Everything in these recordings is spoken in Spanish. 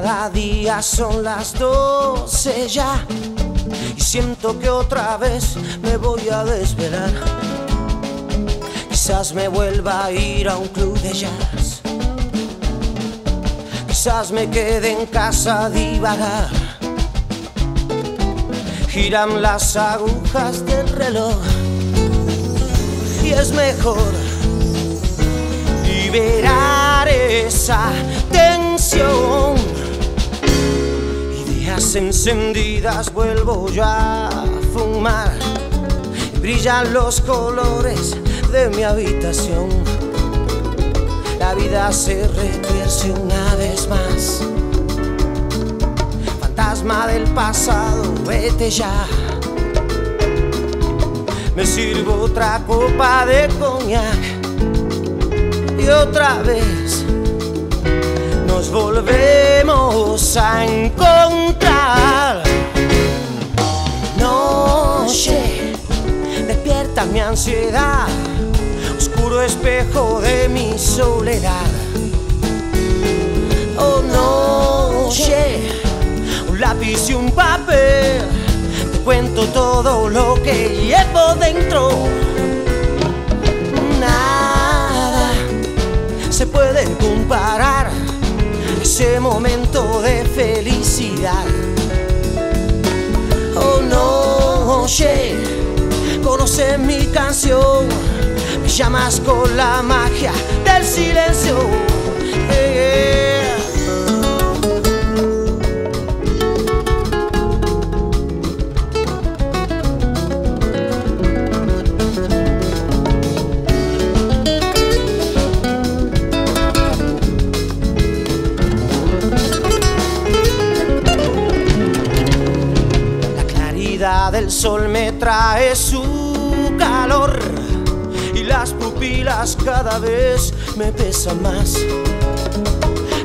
Quizás son las doce ya y siento que otra vez me voy a desvelar. Quizás me vuelva a ir a un club de jazz. Quizás me quede en casa a divagar. Giran las agujas del reloj y es mejor liberar esa tensión. Encendidas vuelvo ya a fumar. Brillan los colores de mi habitación. La vida se retuerce una vez más. Fantasma del pasado, vete ya. Me sirvo otra copa de coñac y otra vez volvemos a encontrar. Noche, despierta mi ansiedad, oscuro espejo de mi soledad. Oh noche, un lápiz y un papel, te cuento todo lo que llevo dentro. Nada se puede comparar ese momento de felicidad. Oh noche, conoce mi canción, me llamas con la magia del silencio. Yeah. La claridad del sol me trae su calor y las pupilas cada vez me pesan más.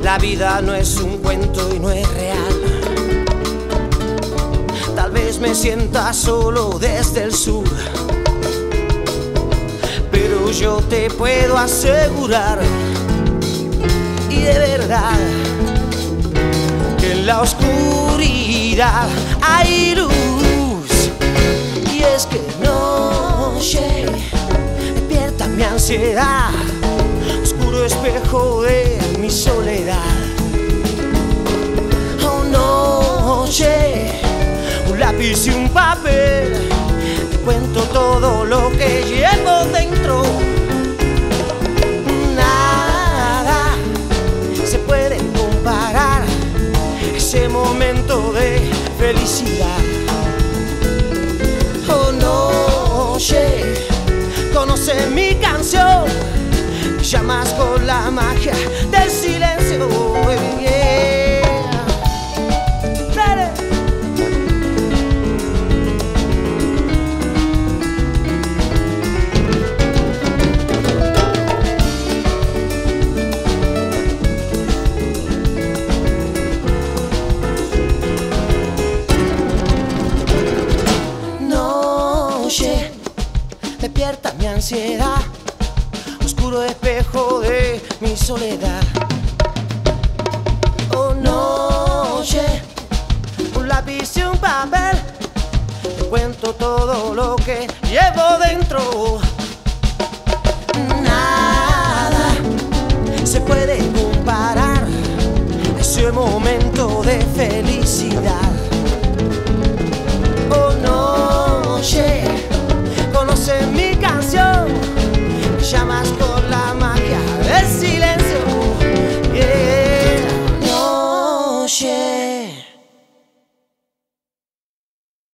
La vida no es un cuento y no es real. Tal vez me sienta solo desde el sur, pero yo te puedo asegurar y de verdad que en la oscuridad hay luz. Ansiedad, oscuro espejo de mi soledad. Oh noche, un lápiz y un papel, te cuento todo lo que llevo dentro. Nada se puede comparar ese momento de felicidad. La magia del silencio. Noche, despierta mi ansiedad, oscuro espejo de mi soledad. Oh noche, un lápiz y un papel, te cuento todo lo que llevo dentro. Nada se puede comparar ese momento de felicidad.